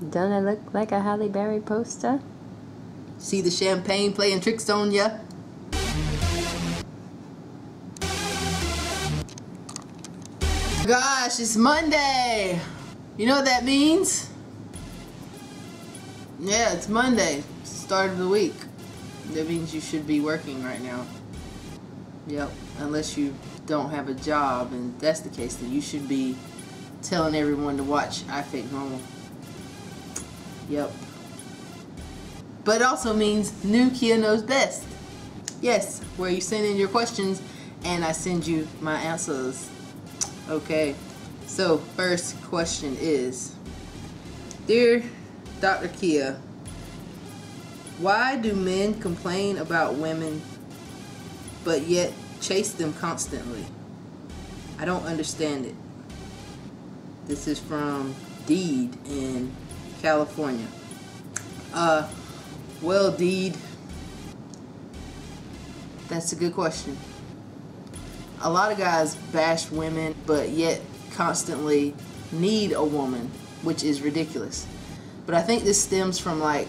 Don't it look like a Halle Berry poster? See the champagne playing tricks on ya? Gosh, it's Monday. You know what that means? Yeah, it's Monday. Start of the week. That means you should be working right now. Yep, unless you don't have a job, and that's the case, then you should be telling everyone to watch I Fake Normal. Yep. But it also means new Keyia knows best. Yes, where you send in your questions and I send you my answers. Okay, so first question is Dear Dr. Keyia, why do men complain about women but yet chase them constantly? I don't understand it. This is from Deed in California. Uh, well, Deed, that's a good question. A lot of guys bash women, but yet constantly need a woman, which is ridiculous. But I think this stems from like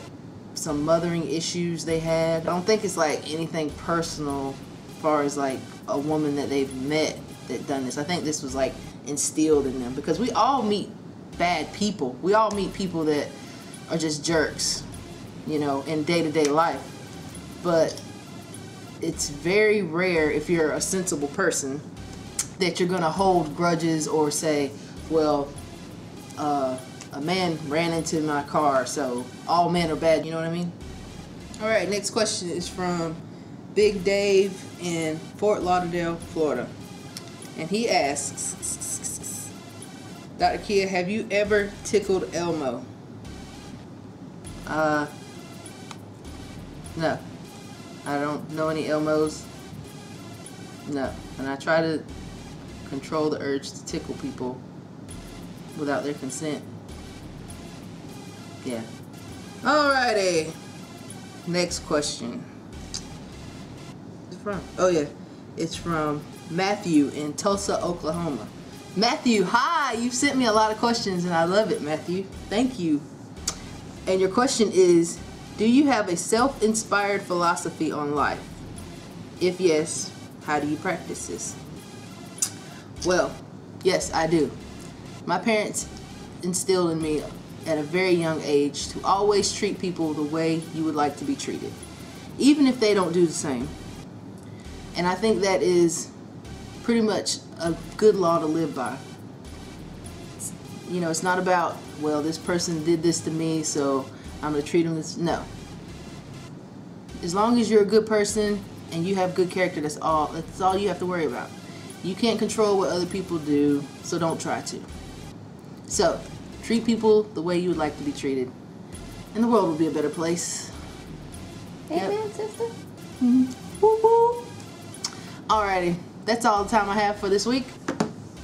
some mothering issues they had. I don't think it's like anything personal as far as like a woman that they've met that done this. I think this was like instilled in them because we all meet bad people. We all meet people that are just jerks, you know, in day-to-day life. But it's very rare if you're a sensible person that you're going to hold grudges or say, well, uh, a man ran into my car, so all men are bad, you know what I mean? All right, next question is from Big Dave in Fort Lauderdale, Florida. And he asks, Dr. Keyia, have you ever tickled Elmo? Uh, no. I don't know any Elmos. No. And I try to control the urge to tickle people without their consent. Yeah. Alrighty. Next question. From? Oh yeah. It's from Matthew in Tulsa, Oklahoma. Matthew, hi! You've sent me a lot of questions and I love it, Matthew. Thank you. And your question is, do you have a self-inspired philosophy on life? If yes, how do you practice this? Well, yes, I do. My parents instilled in me at a very young age to always treat people the way you would like to be treated, even if they don't do the same. And I think that is pretty much a good law to live by. You know, it's not about, well, this person did this to me, so I'm going to treat them this. No. As long as you're a good person and you have good character, that's all, that's all you have to worry about. You can't control what other people do, so don't try to. So, treat people the way you would like to be treated, and the world will be a better place. Amen, yep. sister. Mm -hmm. Woo -woo. Alrighty, that's all the time I have for this week.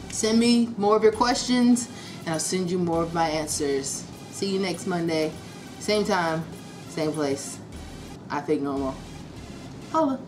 Send me more of your questions, and I'll send you more of my answers. See you next Monday. Same time, same place. I think normal. Holla.